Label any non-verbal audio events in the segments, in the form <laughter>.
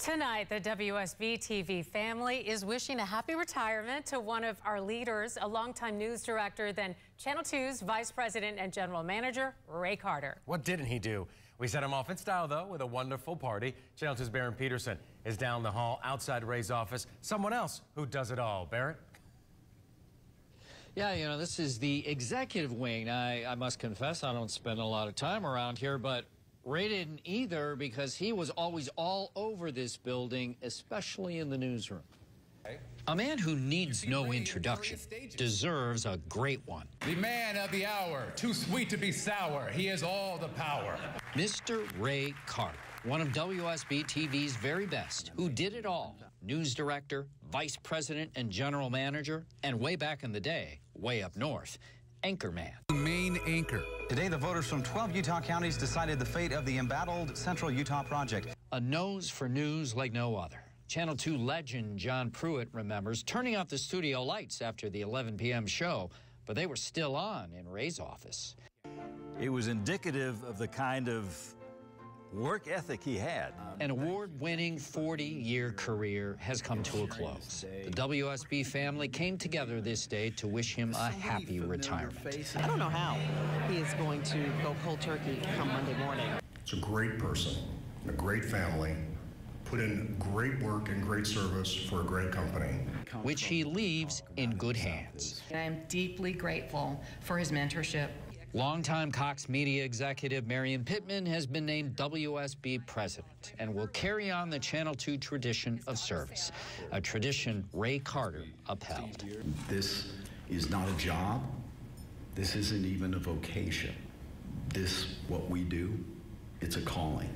Tonight, the WSB TV family is wishing a happy retirement to one of our leaders, a longtime news director, then Channel 2's vice president and general manager, Ray Carter. What didn't he do? We set him off in style, though, with a wonderful party. Channel 2's Barron Peterson is down the hall outside Ray's office. Someone else who does it all. Barron? Yeah, you know, this is the executive wing. I, I must confess, I don't spend a lot of time around here, but Ray didn't either because he was always all over this building, especially in the newsroom. A man who needs no introduction deserves a great one. The man of the hour, too sweet to be sour. He has all the power. Mr. Ray Carter, one of WSB TV's very best, who did it all. News director, vice president, and general manager, and way back in the day, way up north, anchorman. Main anchor. Today, the voters from 12 Utah counties decided the fate of the embattled Central Utah project. A nose for news like no other. Channel 2 legend John Pruitt remembers turning off the studio lights after the 11 p.m. show, but they were still on in Ray's office. It was indicative of the kind of work ethic he had. An award-winning 40-year career has come to a close. The WSB family came together this day to wish him a happy retirement. I don't know how he is going to go cold turkey come Monday morning. It's a great person, a great family, put in great work and great service for a great company. Which he leaves in good hands. I am deeply grateful for his mentorship Longtime Cox Media executive Marian Pittman has been named WSB president and will carry on the Channel 2 tradition of service, a tradition Ray Carter upheld. This is not a job. This isn't even a vocation. This, what we do, it's a calling.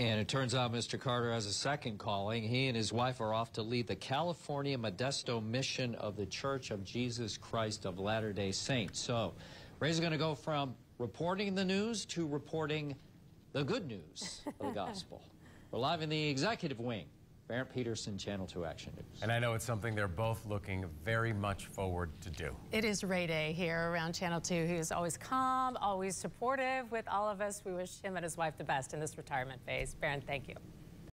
And it turns out Mr. Carter has a second calling. He and his wife are off to lead the California Modesto mission of the Church of Jesus Christ of Latter-day Saints. So Ray's going to go from reporting the news to reporting the good news of the <laughs> gospel. We're live in the executive wing. Barron Peterson, Channel 2 Action News. And I know it's something they're both looking very much forward to do. It is Ray Day here around Channel 2. He is always calm, always supportive with all of us. We wish him and his wife the best in this retirement phase. Barron, thank you.